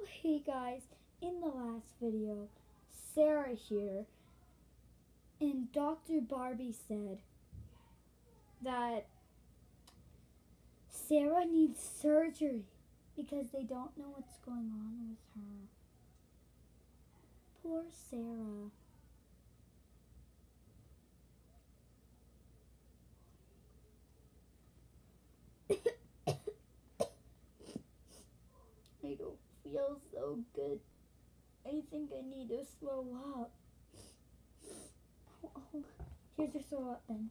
Oh, hey guys, in the last video, Sarah here and Dr. Barbie said that Sarah needs surgery because they don't know what's going on with her. Poor Sarah. I don't feel so good. I think I need to throw up. Oh, oh. Here's your throw up then.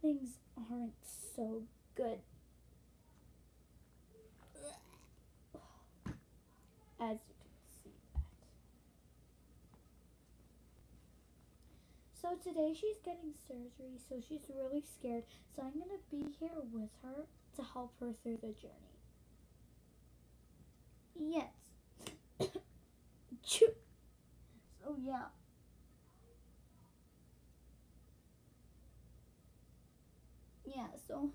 Things aren't so good. As you can see that. So today she's getting surgery, so she's really scared. So I'm gonna be here with her to help her through the journey. Yes. So yeah. Yeah, so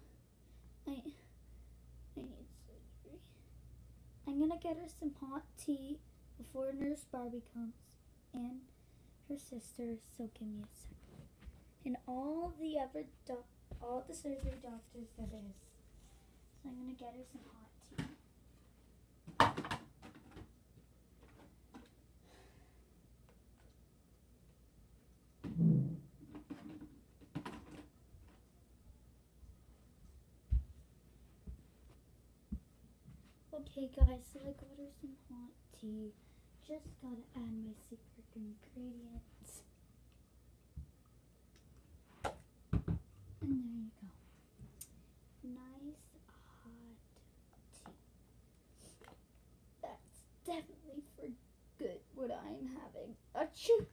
I I need surgery. I'm gonna get her some hot tea before Nurse Barbie comes and her sister, so give me a second. And all the other all the surgery doctors that is. So I'm gonna get her some hot tea. Okay guys, so I got her some hot tea. Just gotta add my secret ingredients. And there you go. Nice hot tea. That's definitely for good what I'm having. Achoo!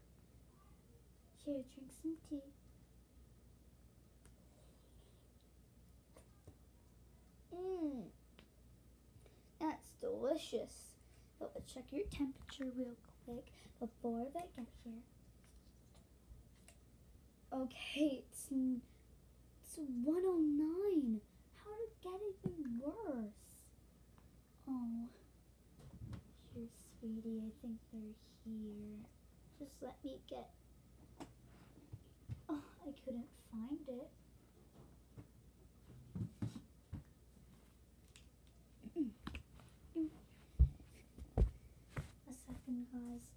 Here, drink some tea. Mmm. That's delicious. But let's check your temperature real quick before they get here. Okay, it's it's 109. How did it get even worse? Oh, here, sweetie. I think they're here. Just let me get. Oh, I couldn't find it. A second, guys.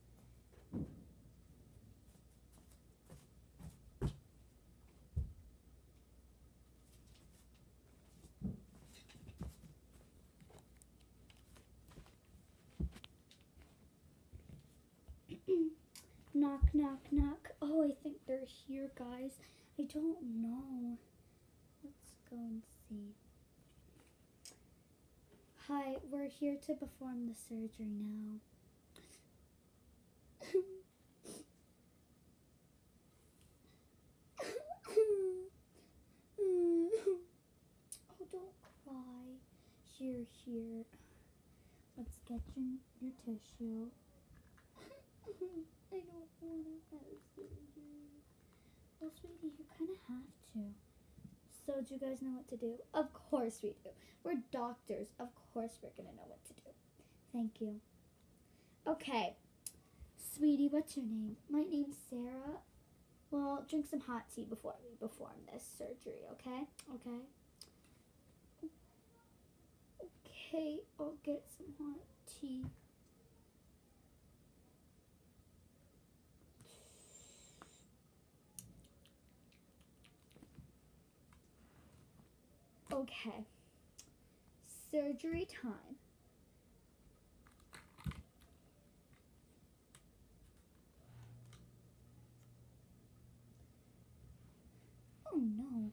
Knock, knock, knock. Oh, I think they're here, guys. I don't know. Let's go and see. Hi, we're here to perform the surgery now. oh, don't cry. Here, here. Let's get your, your tissue. I don't want to have surgery. Well, sweetie, you kind of have to. So, do you guys know what to do? Of course we do. We're doctors. Of course we're going to know what to do. Thank you. Okay. Sweetie, what's your name? My name's Sarah. Well, drink some hot tea before we perform this surgery, okay? Okay. Okay, I'll get some hot tea. Okay. Surgery time. Oh no.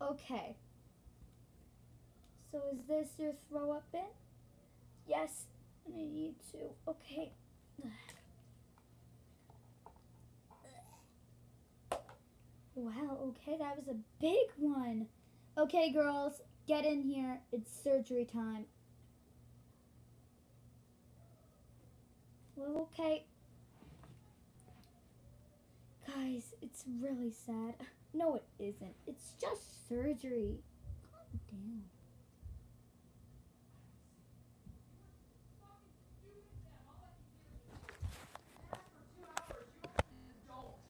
Okay. So is this your throw up bin? Yes, I need to. Okay. Wow, okay, that was a big one. Okay, girls, get in here. It's surgery time. Well, okay. Guys, it's really sad. No, it isn't. It's just surgery.